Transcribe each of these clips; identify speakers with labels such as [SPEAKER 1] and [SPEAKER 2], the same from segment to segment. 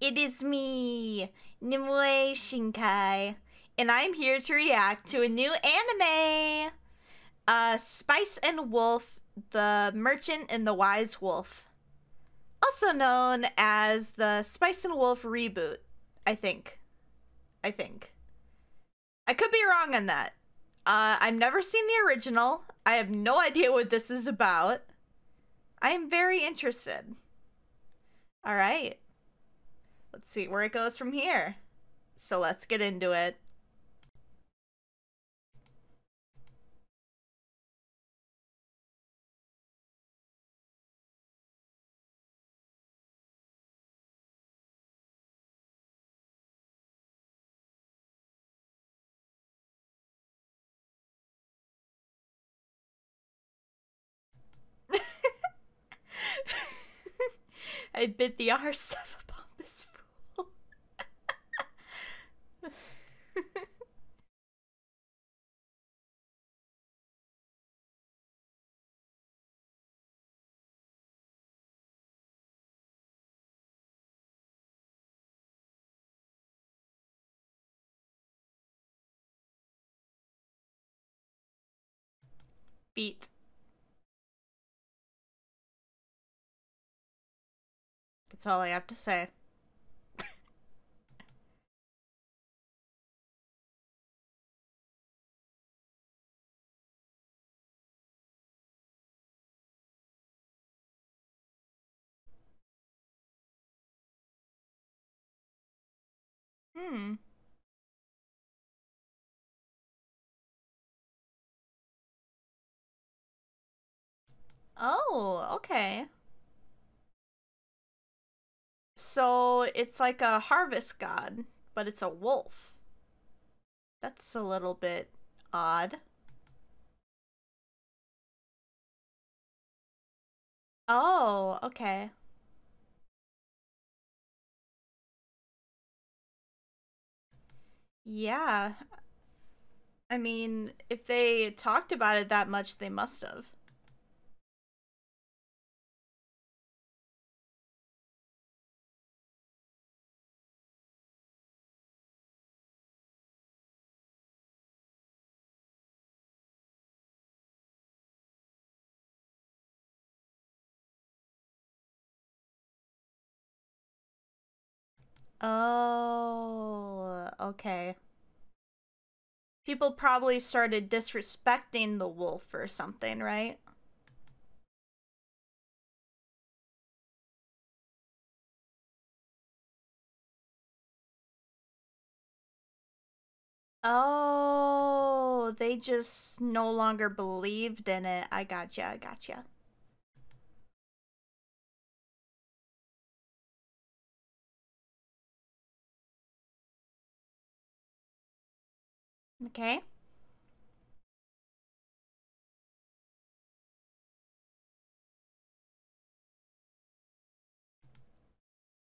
[SPEAKER 1] It is me, Nimue Shinkai, and I'm here to react to a new anime, uh, Spice and Wolf, the Merchant and the Wise Wolf. Also known as the Spice and Wolf reboot, I think. I think. I could be wrong on that. Uh, I've never seen the original. I have no idea what this is about. I am very interested. All right. Let's see where it goes from here. So let's get into it. I bit the arse of a pompous fool. Beat. That's all I have to say. Hmm. Oh, okay. So it's like a harvest god, but it's a wolf. That's a little bit odd. Oh, okay. Yeah. I mean, if they talked about it that much, they must have. Oh, okay. People probably started disrespecting the wolf or something, right? Oh, they just no longer believed in it. I gotcha, I gotcha. Okay.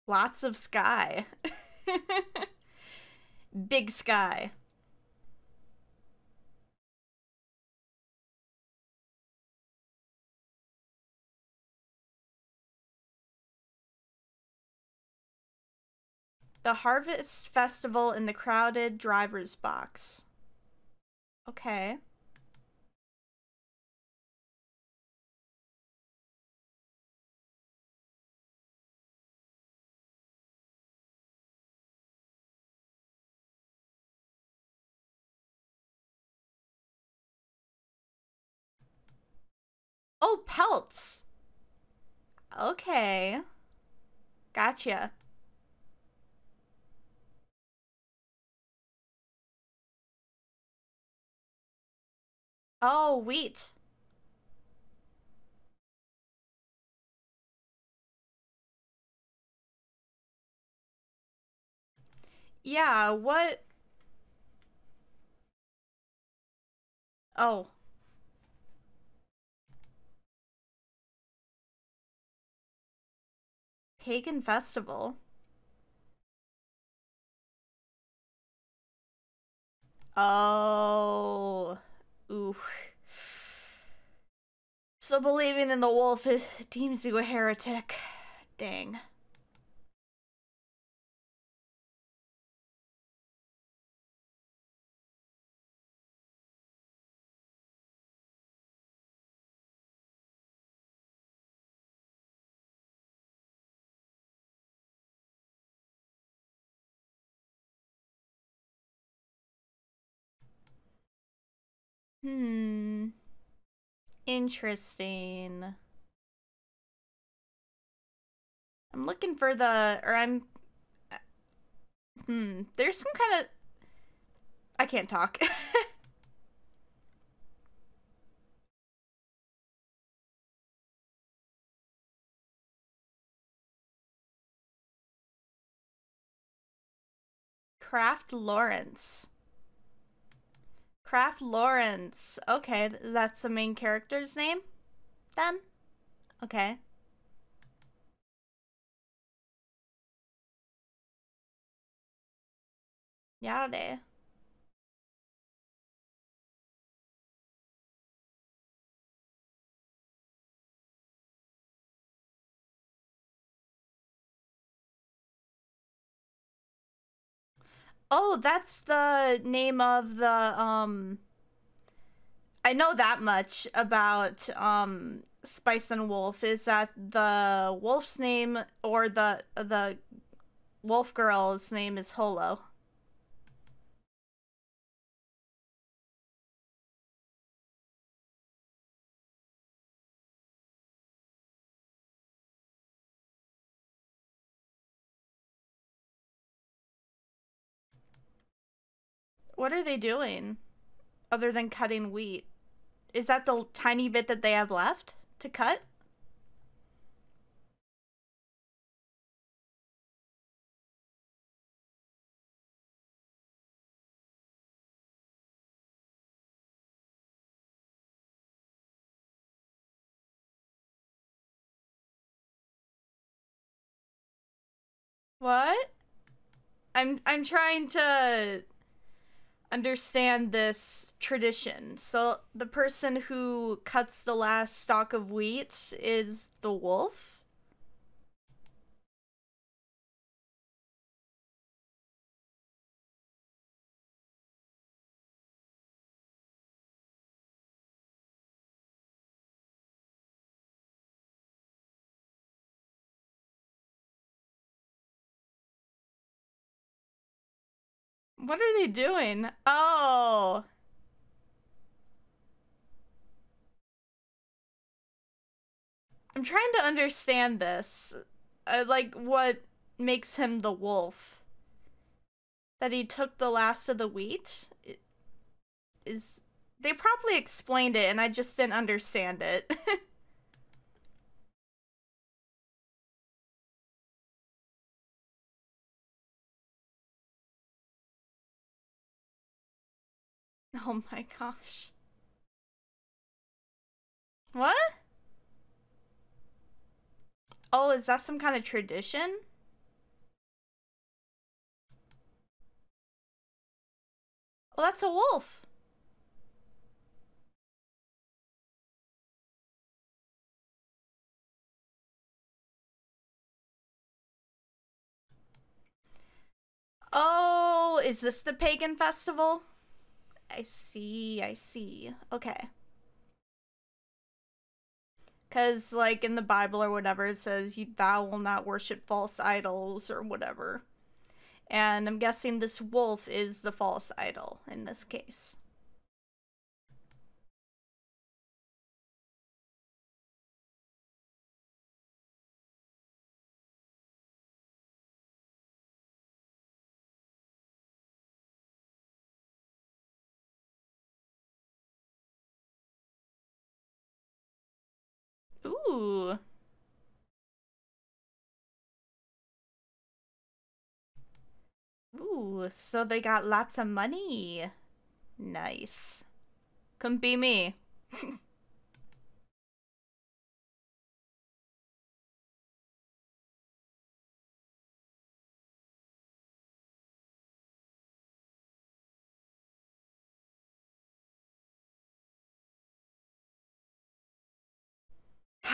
[SPEAKER 1] Lots of sky. Big sky. The Harvest Festival in the crowded driver's box. Okay. Oh, pelts. Okay. Gotcha. Oh, wheat. Yeah, what? Oh. Pagan festival. Oh. Ooh. So believing in the wolf deems you a heretic. Dang. Hmm. Interesting. I'm looking for the, or I'm, hmm, there's some kind of, I can't talk. Kraft Lawrence. Kraft Lawrence. Okay, that's the main character's name? Then? Okay. Yade. Oh, that's the name of the um I know that much about um Spice and Wolf is that the wolf's name or the the wolf girl's name is Holo. What are they doing other than cutting wheat? Is that the tiny bit that they have left to cut? What? I'm I'm trying to understand this tradition. So the person who cuts the last stalk of wheat is the wolf? What are they doing? Oh. I'm trying to understand this. Uh, like, what makes him the wolf? That he took the last of the wheat? Is. They probably explained it and I just didn't understand it. Oh my gosh. What? Oh, is that some kind of tradition? Well, that's a wolf. Oh, is this the pagan festival? I see, I see. Okay. Because, like, in the Bible or whatever, it says, you Thou will not worship false idols or whatever. And I'm guessing this wolf is the false idol in this case. Ooh. Ooh, so they got lots of money. Nice. Couldn't be me.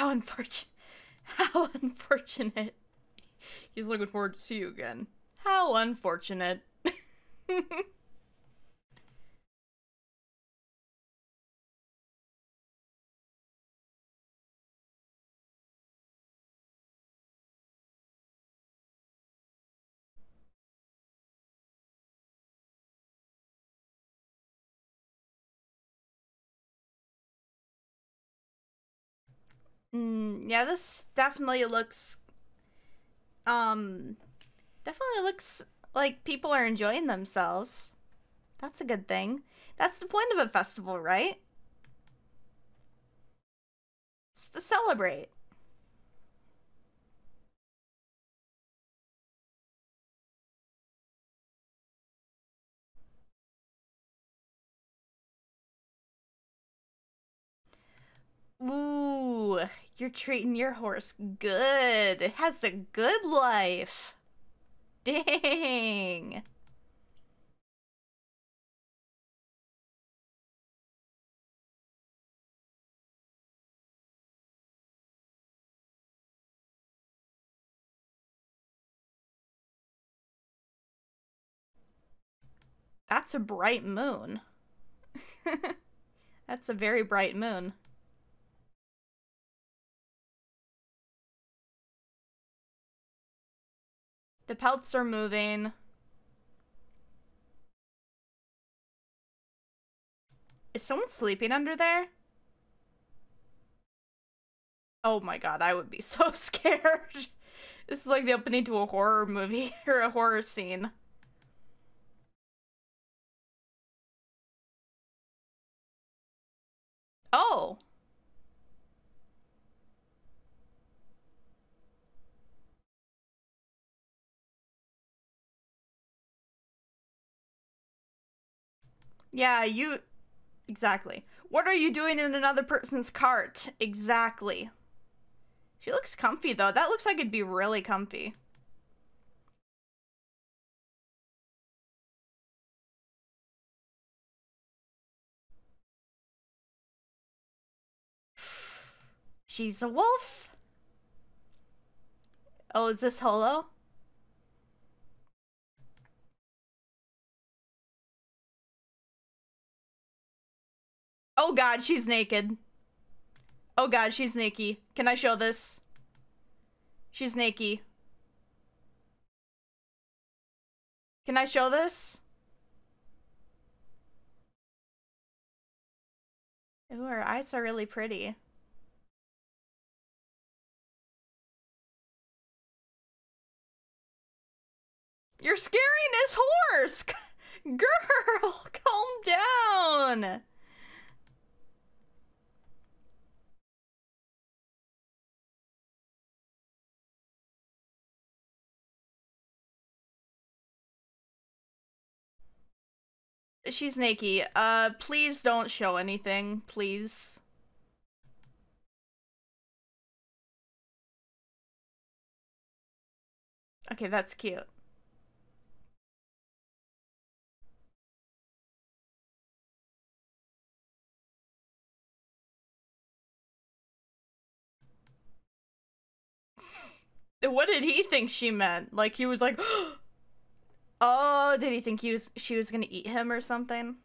[SPEAKER 1] How unfortunate. How unfortunate. He's looking forward to see you again. How unfortunate. Mm, yeah, this definitely looks um definitely looks like people are enjoying themselves. That's a good thing. That's the point of a festival, right? It's to celebrate. Ooh, you're treating your horse good. It has a good life. Dang. That's a bright moon. That's a very bright moon. The pelts are moving. Is someone sleeping under there? Oh my god, I would be so scared. this is like the opening to a horror movie or a horror scene. Oh. Yeah, you... Exactly. What are you doing in another person's cart? Exactly. She looks comfy, though. That looks like it'd be really comfy. She's a wolf. Oh, is this Holo? Oh god, she's naked. Oh god, she's naked. Can I show this? She's naked. Can I show this? Ooh, her eyes are really pretty. You're scaring this horse! Girl, calm down! She's naked. Uh, please don't show anything, please. Okay, that's cute. What did he think she meant? Like he was like Oh, did he think he was she was gonna eat him or something?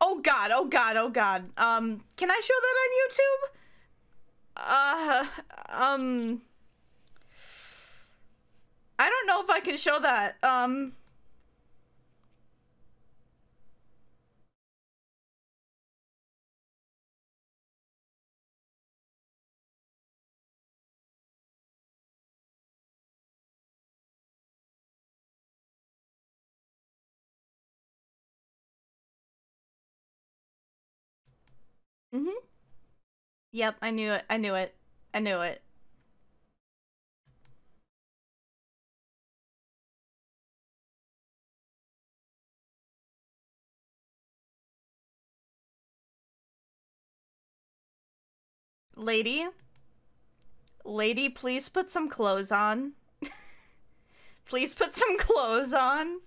[SPEAKER 1] Oh god, oh god, oh god. Um, can I show that on YouTube? Uh, um... I don't know if I can show that. Um... Mm-hmm. Yep, I knew it. I knew it. I knew it. Lady? Lady, please put some clothes on. please put some clothes on.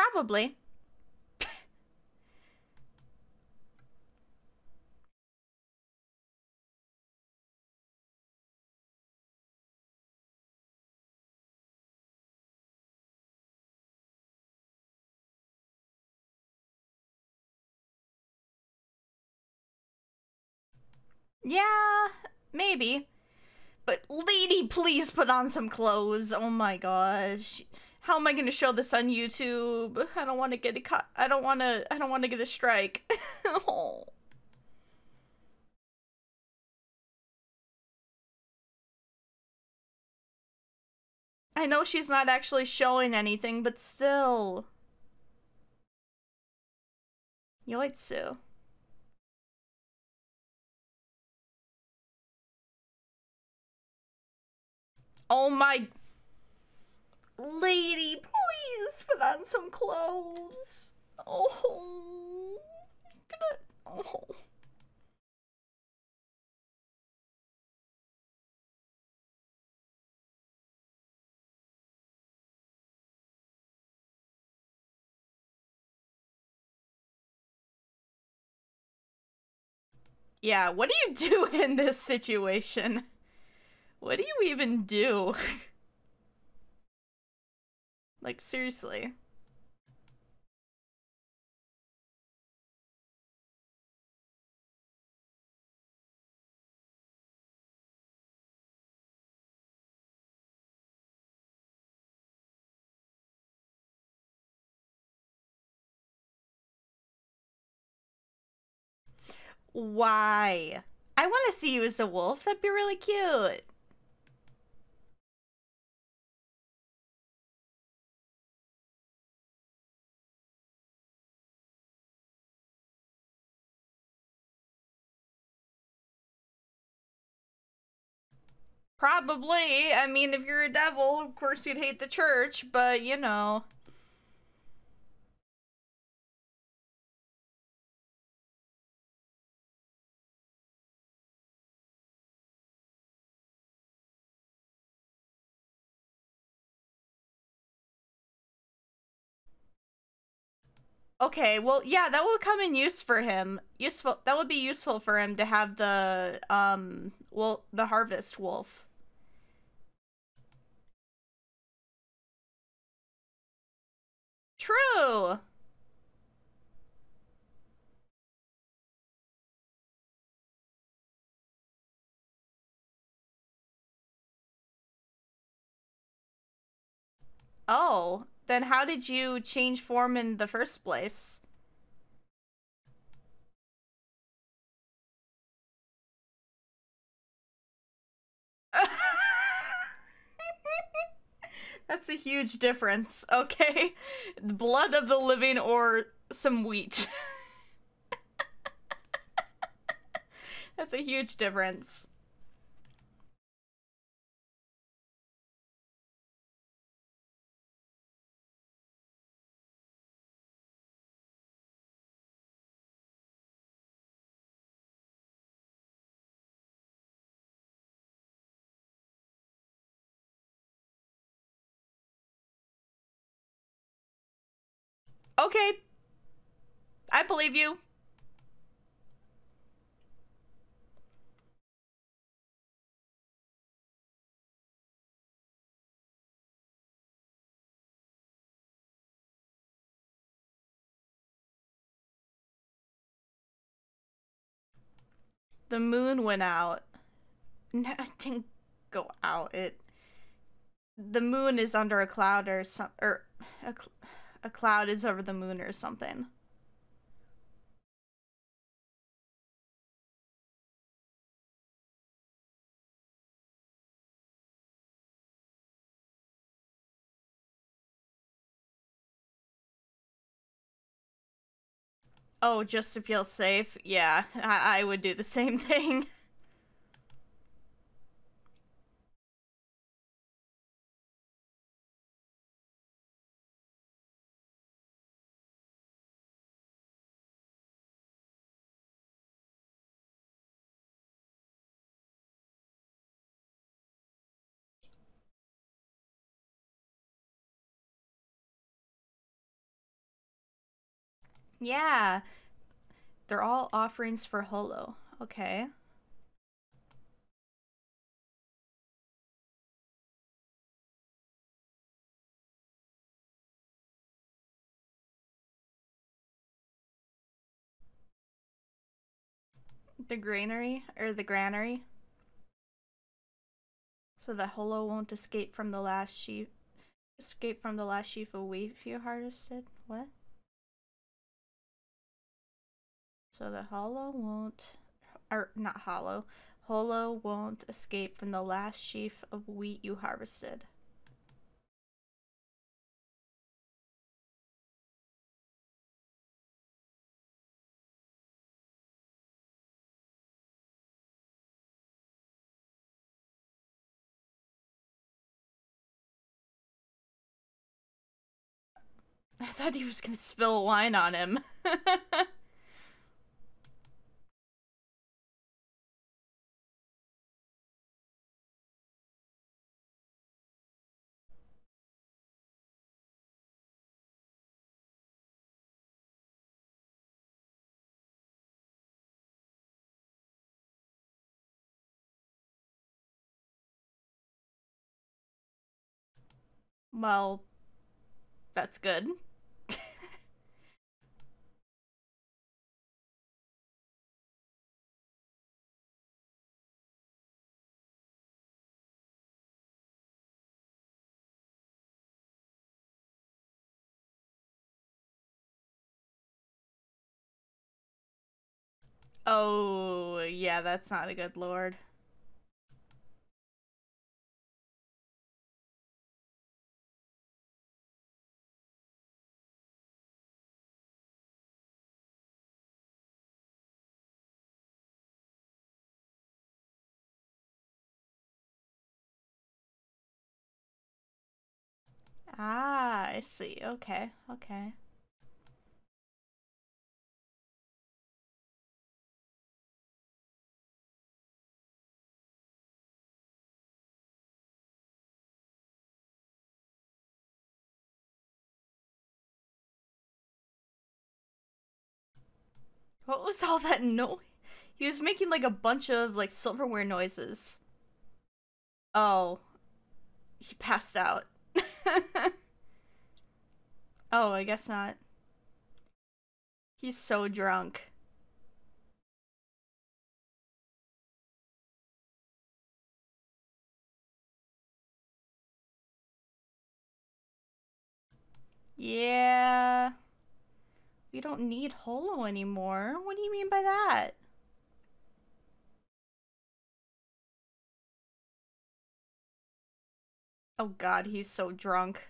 [SPEAKER 1] Probably. Yeah, maybe. But lady, please put on some clothes. Oh my gosh. How am I going to show this on YouTube? I don't want to get a cut. I don't want to I don't want to get a strike. oh. I know she's not actually showing anything, but still. Yoitsu. Oh my... Lady, please put on some clothes. Oh... Oh... Yeah, what do you do in this situation? What do you even do? like, seriously. Why? I want to see you as a wolf. That'd be really cute. Probably. I mean, if you're a devil, of course you'd hate the church, but you know. Okay, well, yeah, that will come in use for him. Useful. That would be useful for him to have the um, well, the harvest wolf. True. Oh, then how did you change form in the first place? That's a huge difference, okay? Blood of the living or some wheat. That's a huge difference. Okay. I believe you. The moon went out. No, it didn't go out. It. The moon is under a cloud or some. Or. A cl a cloud is over the moon or something. Oh, just to feel safe? Yeah, I, I would do the same thing. Yeah. They're all offerings for Holo. Okay. The granary or the granary. So that Holo won't escape from the last sheep escape from the last sheaf of wheat you harvested. What? So the hollow won't or not hollow. Holo won't escape from the last sheaf of wheat you harvested. I thought he was gonna spill wine on him. well, that's good. Oh, yeah, that's not a good lord. Ah, I see. Okay, okay. What was all that noise? He was making like a bunch of like silverware noises. Oh. He passed out. oh, I guess not. He's so drunk. Yeah. We don't need Holo anymore. What do you mean by that? Oh god, he's so drunk.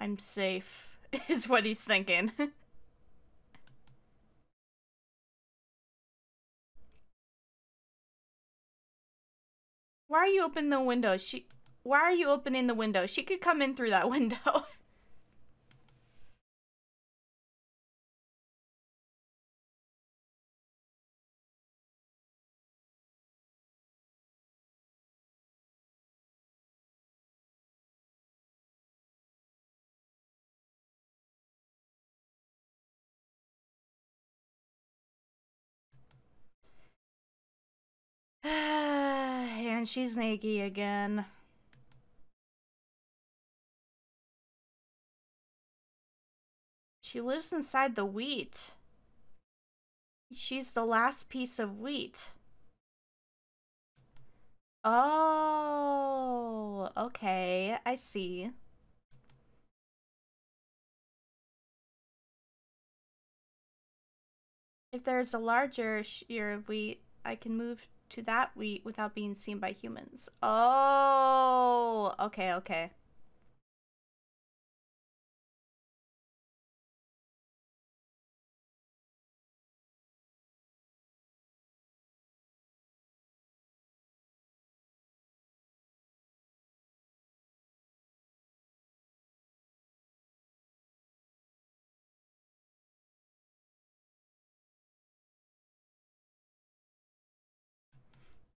[SPEAKER 1] I'm safe, is what he's thinking. Why are you opening the window? She why are you opening the window? She could come in through that window. and she's Nagi again. She lives inside the wheat. She's the last piece of wheat. Oh, okay. I see. If there's a larger shear of wheat, I can move to that wheat without being seen by humans. Oh, okay, okay.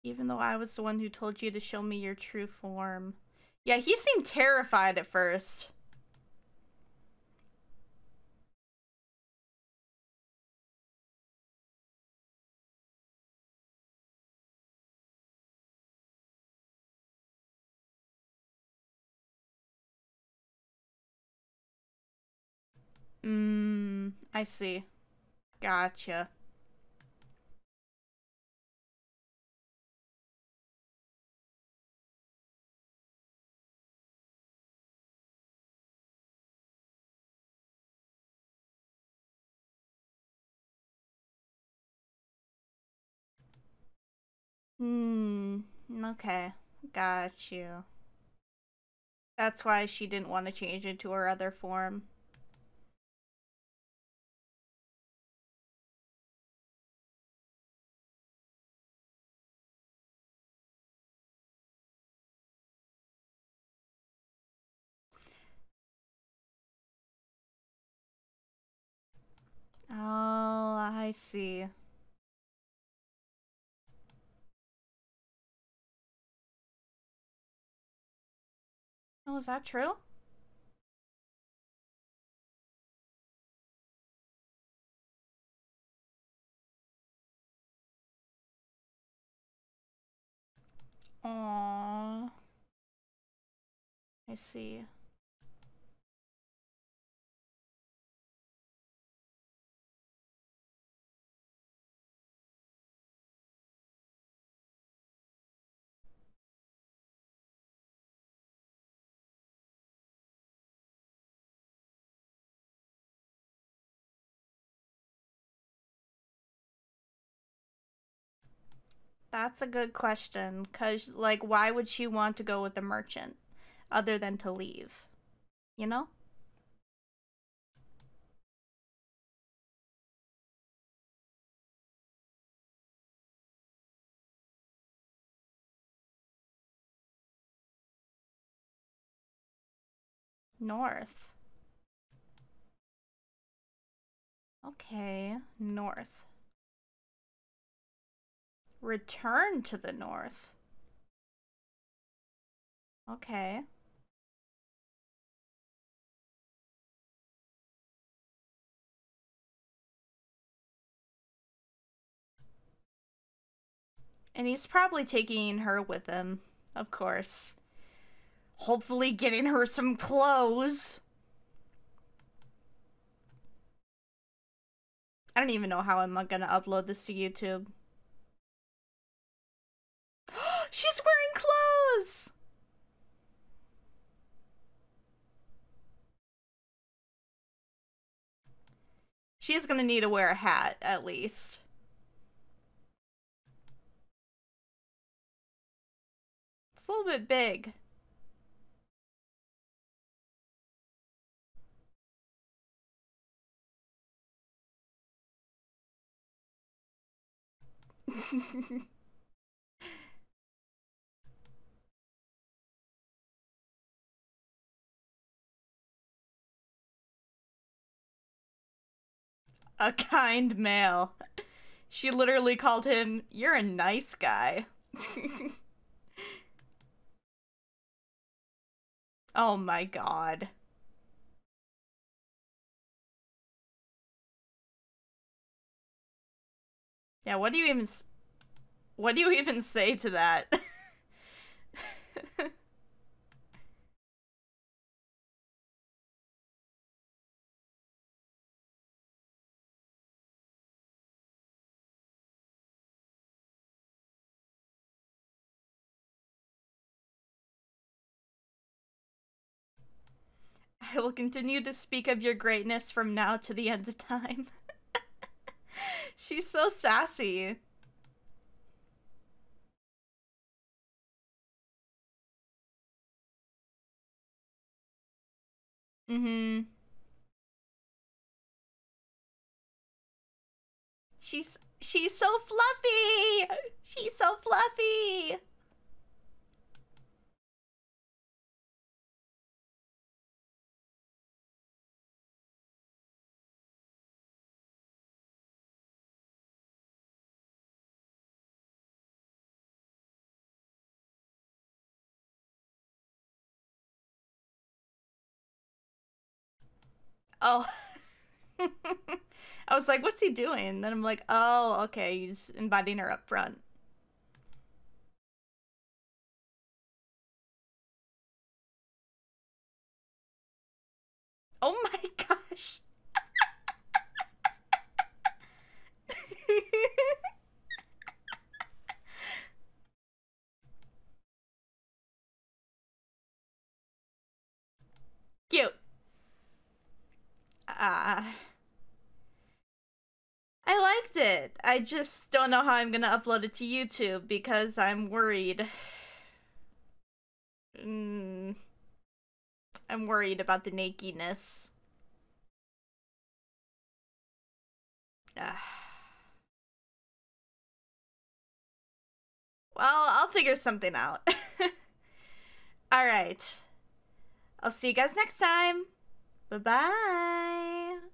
[SPEAKER 1] Even though I was the one who told you to show me your true form. Yeah, he seemed terrified at first. Hmm, I see. Gotcha. Hmm, okay. Got you. That's why she didn't want to change into her other form. Oh, I see. Oh, is that true? Aww. I see. That's a good question. Because, like, why would she want to go with the merchant other than to leave? You know? North. Okay, north. Return to the north. Okay. And he's probably taking her with him, of course. Hopefully getting her some clothes. I don't even know how I'm gonna upload this to YouTube. She's wearing clothes! She's gonna need to wear a hat, at least. It's a little bit big. a kind male. She literally called him, You're a nice guy. oh my god. Yeah, what do you even what do you even say to that? I will continue to speak of your greatness from now to the end of time. She's so sassy. Mm-hmm. She's she's so fluffy. She's so fluffy. Oh. I was like, what's he doing? Then I'm like, oh, okay, he's inviting her up front. Oh my gosh. Uh, I liked it. I just don't know how I'm gonna upload it to YouTube because I'm worried. Mm, I'm worried about the nakedness. Uh. Well, I'll figure something out. All right. I'll see you guys next time. Bye bye.